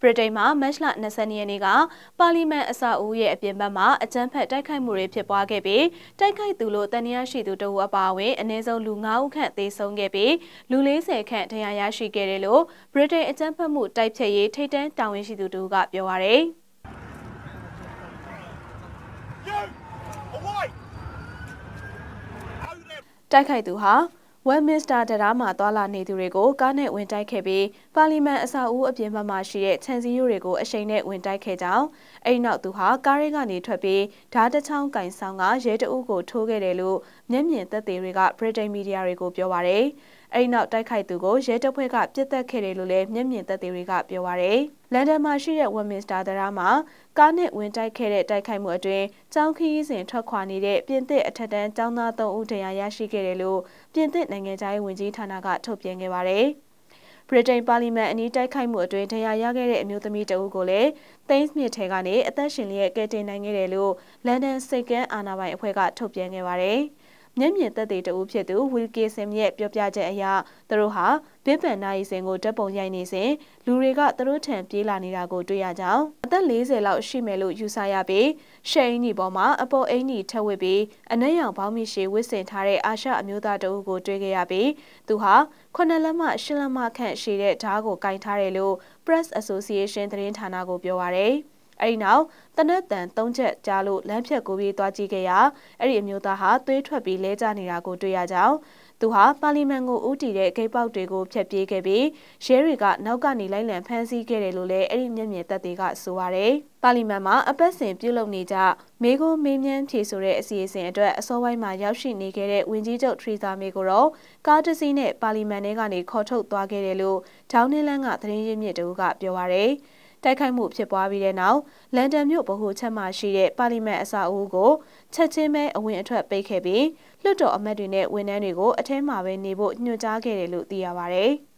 ဗြိတိန်မှာမတ်လ20ရက်နေ့ကပါလီမန်အဆောက်အဦရဲ့အပြင်ဘက်မှာအကြမ်းဖက်တိုက်ခိုက်မှုတွေဖြစ်ပွားခဲ့ပြီးတိုက်ခိုက်သူလို့တန်ရာရှိသူတဦးအပါအဝင်အနည်းဆုံးလူ9ဦးခန့်သေဆုံးခဲ့ပြီးလူ40ခန့်ဒဏ်ရာရရှိခဲ့တယ်လို့ဗြိတိန်အကြမ်းဖက်မှုတိုက်ဖျက်ရေးထိပ်တန်းတာဝန်ရှိသူတို့ကပြောပါရယ်တိုက်ခိုက်သူဟာ ဝက်မစ္စတာတရားမှာသွာလာနေသူတွေကိုကားနဲ့ဝင်တိုက်ခဲ့ပြီးပါလီမန်အဆောက်အဦအပြင်ဘက်မှာရှိတဲ့ခြံစည်းရိုးတွေကိုအရှိန်နဲ့ဝင်တိုက်ခဲ့ကြောင်းအဲ့နောက်သူဟာကားရဲကနေထွက်ပြီးဓာတ်တချောင်းကင်ဆောင်ကရဲတအုပ်ကိုထိုးခဲ့တယ်လို့မျက်မြင်သက်သေတွေကဗြိတိန်မီဒီယာတွေကိုပြောပါရယ်အဲ့နောက်တိုက်ခိုက်သူကိုရဲတပ်ဖွဲ့ကပြစ်တက်ခဲ့တယ်လို့လည်းမျက်မြင်သက်သေတွေကပြောပါရယ်လန်ဒန်မှာရှိတဲ့ဝက်မင်စတာတရားမှာကားနဲ့ဝင်တိုက်ခဲ့တဲ့တိုက်ခိုက်မှုအတွင်းကျောင်းခရီးစဉ်ထွက်ခွာနေတဲ့ပြင်သစ်အထက်တန်းကျောင်းသား3ဦးဒဏ်ရာရရှိခဲ့တယ်လို့ပြင်သစ်နိုင်ငံသားရေးဝန်ကြီးဌာနကထုတ်ပြန်ခဲ့ပါတယ်ဗြိတိန်ပါလီမန်အနီးတိုက်ခိုက်မှုအတွင်းဒဏ်ရာရခဲ့တဲ့အမျိုးသမီးတအုပ်ကိုလည်းသိန်းစမြစ်ထဲကနေအသက်ရှင်လျက်ကယ်တင်နိုင်ခဲ့တယ်လို့လန်ဒန်စိတ်ကန်းအာဏာပိုင်အဖွဲ့ကထုတ်ပြန်ခဲ့ပါတယ်။ မျက်မြင်သက်သေတဦးဖြစ်သူဝီလ်ကီဆင်ရဲ့ပြောပြချက်အရသူတို့ဟာဘစ်ပန်နိုင်စင်ကိုတပ်ပုံရိုက်နေစဉ်လူတွေကသူတို့ထံပြေးလာနေတာကိုတွေ့ရကြောင်းအသက်40လောက်ရှိမယ်လို့ယူဆရပြီးရှယ်အင်းကြီးပေါ်မှာအပေါ်အင်းကြီးထက်ဝစ်ပြီးအနက်ရောင်ဘောင်းမီရှည်ဝစ်ဆင်ထားတဲ့အာရှအမျိုးသားတဦးကိုတွေ့ခဲ့ရပြီးသူဟာခုနှစ်လက်မှရှစ်လက်မှခန့်ရှိတဲ့ဓားကိုကင်ထားတယ်လို့ Press Association သတင်းဌာနကိုပြောပါရယ် အဲဒီနောက်တနက်တန်၃ချက်ကြားလို့လမ်းဖြတ်ကိုပြေးသွားကြည့်ခဲ့ရာအဲ့ဒီအမျိုးသားဟာသွေးထွက်ပြီးလဲကျနေတာကိုတွေ့ရကြောင်းသူဟာပါလီမန်ကိုဦးတည်တဲ့ဂိတ်ပေါက်တွေကိုဖျက်ပြေးခဲ့ပြီးရဲတွေကနောက်ကနေလိုက်လံဖမ်းဆီးခဲ့တယ်လို့လည်းအဲ့ဒီမျက်မြင်သက်သေကဆိုပါတယ်။ပါလီမန်မှာအပတ်စဉ်ပြုလုပ်နေကြမေကိုမေးမြန်းဖြေဆိုတဲ့အစီအစဉ်အတွက်အစောပိုင်းမှာရောက်ရှိနေခဲ့တဲ့ဝန်ကြီးချုပ်ထရီဇာမေကိုတော့ကားတစ်စီးနဲ့ပါလီမန်ထဲကနေခေါ်ထုတ်သွားခဲ့တယ်လို့ဒေါင်းနင်းလန်းကသတင်းရင်းမြစ်တူကပြောပါရယ်။ တိုက်ခိုက်မှုဖြစ်ပွားပြီးတဲ့နောက်လန်ဒန်မြို့ဗဟိုချက်မှရှိတဲ့ပါလီမန်အဆောက်အဦကိုချက်ချင်းပဲအဝင်အထွက်ပိတ်ခဲ့ပြီးလွှတ်တော်အမတ်တွေနဲ့ဝန်ထမ်းတွေကိုအထဲမှာပဲနေဖို့ညွှန်ကြားခဲ့တယ်လို့သိရပါဗျ။